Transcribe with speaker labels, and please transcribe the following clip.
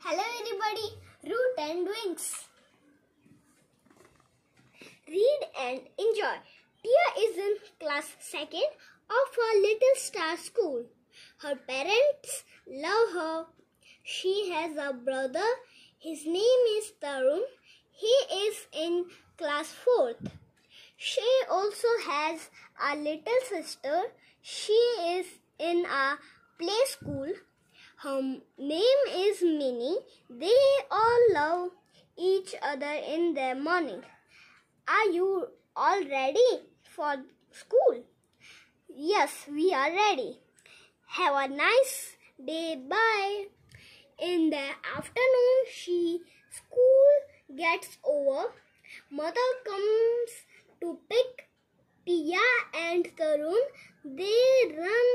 Speaker 1: Hello everybody, Root and Wings. Read and enjoy. Tia is in class 2nd of her Little Star School. Her parents love her. She has a brother. His name is Tarun. He is in class 4th. She also has a little sister. She is in a play school. Her name is Minnie. They all love each other in the morning. Are you all ready for school? Yes, we are ready. Have a nice day. Bye. In the afternoon, she school gets over. Mother comes to pick Pia and Tarun. They run